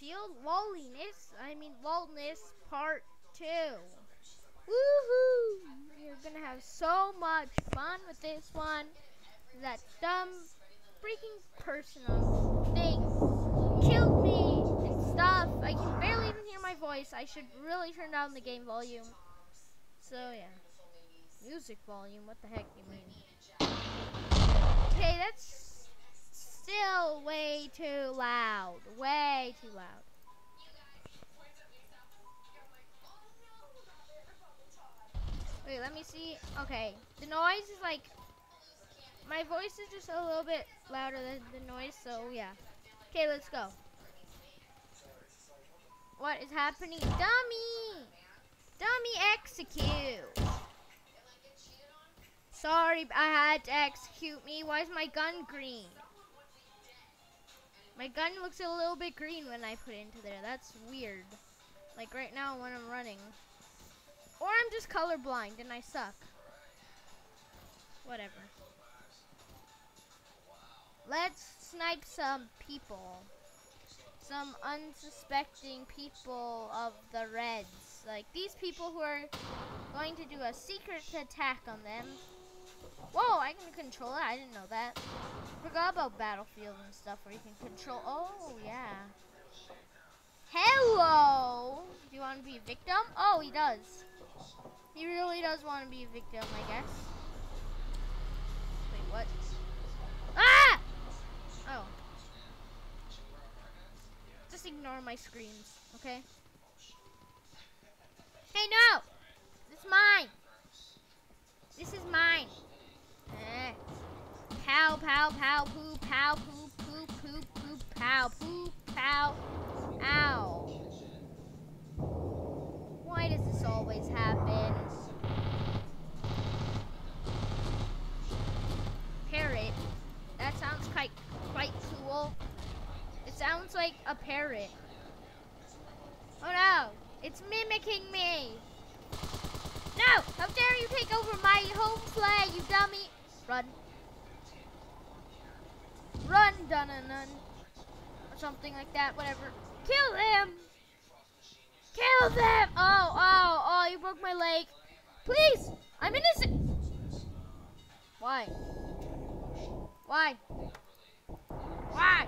Battlefield Loneliness, I mean Loneliness Part 2. Woohoo! You're gonna have so much fun with this one. That dumb freaking personal thing killed me and stuff. I can barely even hear my voice. I should really turn down the game volume. So yeah. Music volume, what the heck do you mean? Okay, that's still way too loud. Way too loud. Wait, let me see. Okay, the noise is like, my voice is just a little bit louder than the noise, so yeah. Okay, let's go. What is happening? Dummy! Dummy execute! Sorry, I had to execute me. Why is my gun green? My gun looks a little bit green when I put it into there. That's weird. Like right now when I'm running. Or I'm just colorblind and I suck. Whatever. Let's snipe some people. Some unsuspecting people of the Reds. Like these people who are going to do a secret attack on them. Whoa, I can control it. I didn't know that. Forgot about Battlefield and stuff where you can control. Oh, yeah. Hello! Do you want to be a victim? Oh, he does. He really does want to be a victim, I guess. Wait, what? Ah! Oh. Just ignore my screams, okay? Hey, no! It's mine! This is mine. Eh. Pow, poo, pow, poo, poo, poo, poo, pow, poo, pow, ow. Why does this always happen? Parrot. That sounds quite, quite cool. It sounds like a parrot. Oh no, it's mimicking me. No! How dare you take over my home flag, you dummy! Run. Run, dun dun. Or something like that, whatever. Kill them! Kill them! Oh, oh, oh, you broke my leg. Please! I'm innocent! Why? Why? Why?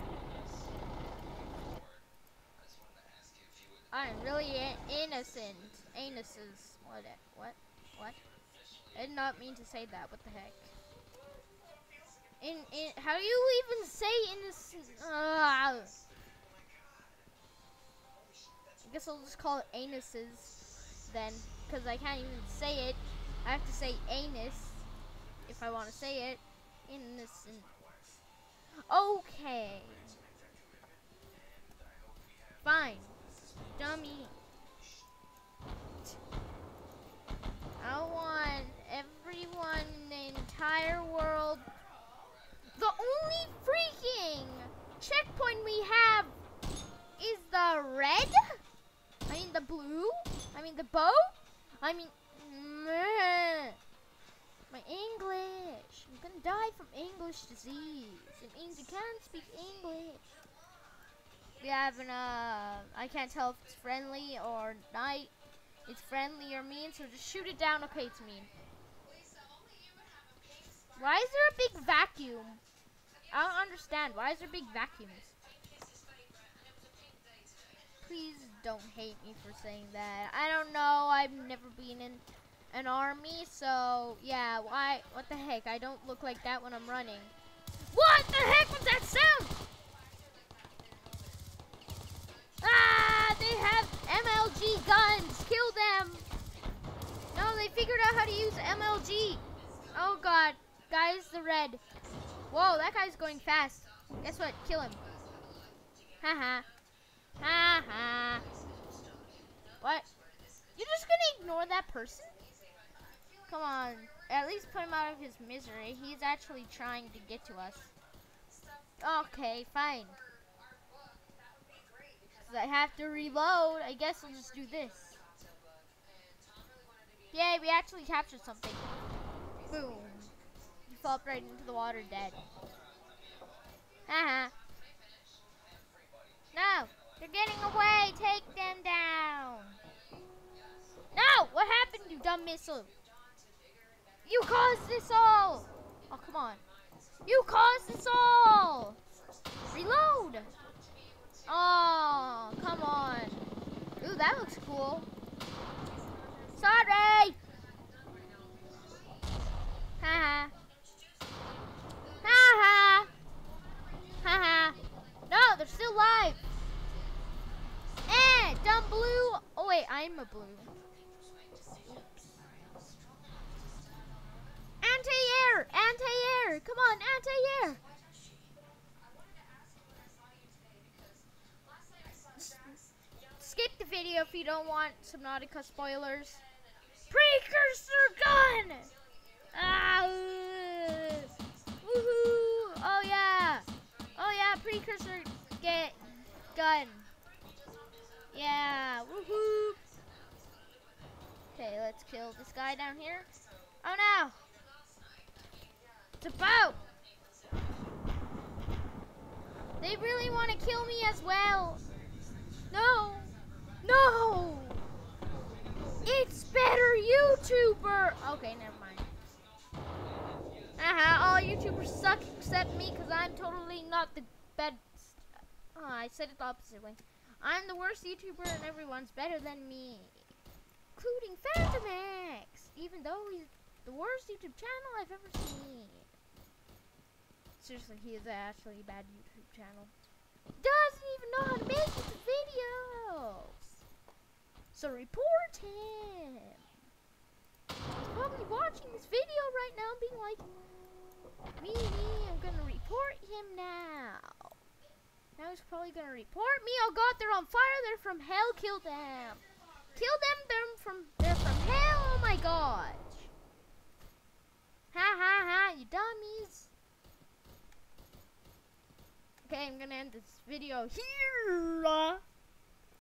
I'm really innocent. Anuses. What? What? What? I did not mean to say that. What the heck? In in how do you even say innocent? Uh, I guess I'll just call it anuses then, because I can't even say it. I have to say anus if I want to say it. Innocent. Okay. Fine. Dummy. I want everyone in the entire world. The only freaking checkpoint we have is the red. I mean the blue. I mean the bow. I mean, my English. I'm gonna die from English disease. It means you can't speak English. We have an, uh, I can't tell if it's friendly or night it's friendly or mean, so just shoot it down. Okay, it's mean. Why is there a big vacuum? I don't understand. Why is there big vacuums? Please don't hate me for saying that. I don't know. I've never been in an army, so yeah. Why? What the heck? I don't look like that when I'm running. What the heck was that sound? Ah! They have MLG guns! Kill them! No, they figured out how to use MLG. Oh god. Guys, the red. Whoa, that guy's going fast. Guess what? Kill him. Haha. Ha ha. What? You're just gonna ignore that person? Come on. At least put him out of his misery. He's actually trying to get to us. Okay, fine. I have to reload. I guess I'll just do this. Yay, we actually captured something. Boom. Fell right into the water dead. Haha. no! They're getting away. Take them down. No! What happened, you dumb missile? You caused this all! Oh, come on. You caused this all! Reload! Oh, come on. Ooh, that looks cool. Sorry! Alive. Eh, dumb blue. Oh wait, I'm a blue. Anti-air! Anti-air! Come on, anti-air! Skip the video if you don't want Subnautica spoilers. Precursor gun! Ah! Woohoo! Oh yeah! Oh yeah, precursor get gun. Yeah, woohoo! Okay, let's kill this guy down here. Oh no! It's a boat! They really want to kill me as well. No! No! It's better YouTuber! Okay, never mind. Uh-huh, all YouTubers suck except me because I'm totally not the best. I said it the opposite way. I'm the worst YouTuber and everyone's better than me. Including Phantom even though he's the worst YouTube channel I've ever seen. Seriously, he is actually a bad YouTube channel. Doesn't even know how to make videos. So report him. He's probably watching this video right now being like, me, me, I'm gonna report him now. Now he's probably gonna report me. Oh god, they're on fire. They're from hell. Kill them. Kill them. They're from they're from hell. Oh my gosh. Ha ha ha, you dummies. Okay, I'm gonna end this video here.